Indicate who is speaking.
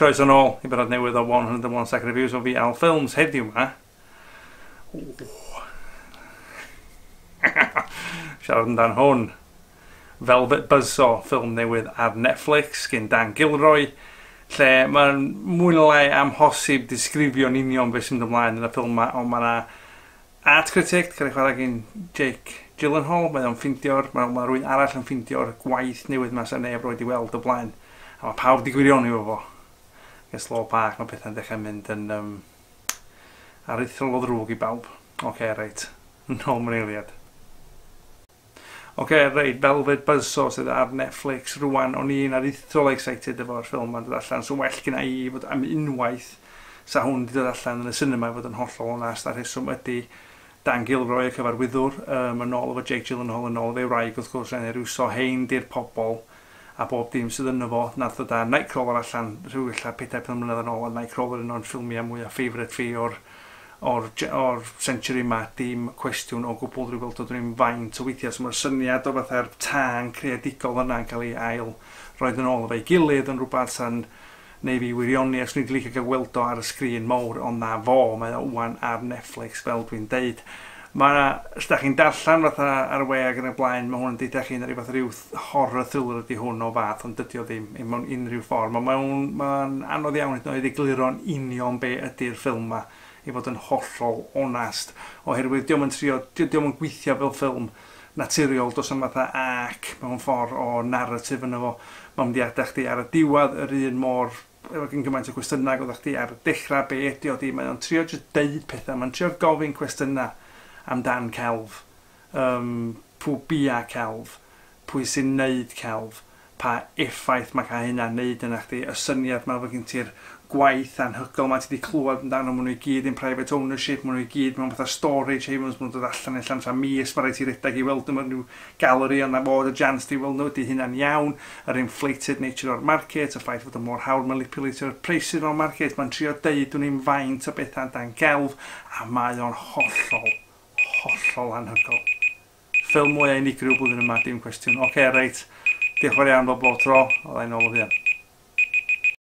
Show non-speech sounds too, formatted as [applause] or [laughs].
Speaker 1: Croes yn ôl i byrad newydd o 101 Second Reviews o fi Al Films heddiw yma. E? [laughs] Siarad amdan hwn. Velvet Buzzsaw, ffilm newydd ar Netflix gyn Dan Gilroy, lle mae'n mwy na lai amhosib disgrifio'n union beth sy'n ymlaen yn y ffilm yma. ond mae yna art critic, cael ei chwarae gen Jake Gyllenhaal, mae o'n ffindio'r, mae mae rhywun arall yn ffindio'r gwaith newydd mae sy'n neb roed i weld o blaen. A mae pawb di gwirionio fo slow park mae pethau'n dechrau mynd yn um, aruthrol o ddrwg i bawb. Oce, okay, reit. [laughs] Nôl myneiliad. Oce, okay, reit, Velvet Buzzsaw sydd ar Netflix rwan. O'n i'n aruthrol excited efo'r ffilm ma'n dod allan. So well gyna i fod am unwaith sa hwn wedi dod allan yn y cinema i fod yn hollol onast a'r heswm ydy Dan Gilroy y cyfarwyddwr, um, yn ôl efo Jake Gyllenhaal, yn ôl efo ei wraig wrth gwrs, yn ei hein di'r pobol a bob dim sydd yn y fo, nath o da Nightcrawler allan rhyw illa 4-5 mlynedd yn ôl, a Nightcrawler yn o'n ffilmiau mwy a ffeifaret fi o'r, o'r, or century ma, dim cwestiwn o gwbl rhyw weld o dwi'n faint o weithiau, so mae'r syniad o fatha'r tân creadigol yna yn cael ei ail roed yn ôl efo'i gilydd yn rhywbeth sy'n neu fi wirioni, os ni'n licio cael gweld o ar y sgrin mawr, ond na fo, mae o wan ar Netflix fel dwi'n deud. Mae yna, os da chi'n darllen fatha ar y we ac yn y blaen, mae hwn yn deud chi'n rhywbeth rhyw horror thriller ydy hwn o fath, ond dydy o ddim mewn unrhyw ffordd. Mae'n ma, ma anodd iawn hyd yn oed i gliro'n union be ydy'r ffilm yma i fod yn hollol onast, oherwydd diolch yn trio, diolch yn gweithio fel ffilm naturiol, dos yma fatha ac mewn ffordd o narratif yna fo. Mae'n mynd i adach chdi ar y diwedd yr un mor efo gyn gymaint o cwestiynau oedd chdi ar y dechrau be ydi o di, mae'n trio jyst deud pethau, mae'n trio gofyn cwestiynau amdan celf, um, pw bia celf, pwy sy'n neud celf, pa effaith mae cael hynna'n neud yna chdi, y syniad mae fod gen ti'r gwaith anhygol mae ti wedi clywed amdano, maen nhw i gyd yn private ownership, maen nhw i gyd mewn fatha storage havens, maen nhw'n dod allan allan tra mis, mae rhaid ti redeg i weld yma nhw galeri, ond na bod y jans ti weld nhw, di hynna'n iawn, yr inflated nature o'r market, y ffaith fod y mor hawdd manipulator preisyn o'r market, mae'n trio deud dwi'n faint o bethau dan gelf, a mae o'n hollol hollol anhygol. Ffilm mwy a unigryw blwyddyn yma, dim cwestiwn. Oce, okay, reit. Diolch yn fawr iawn bob tro. Ola i'n ôl o fi